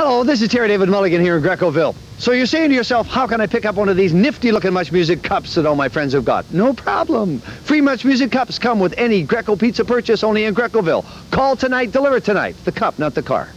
Hello, this is Terry David Mulligan here in Grecoville. So you're saying to yourself, how can I pick up one of these nifty looking Much Music cups that all my friends have got? No problem. Free Much Music cups come with any Greco pizza purchase only in Grecoville. Call tonight, deliver tonight. The cup, not the car.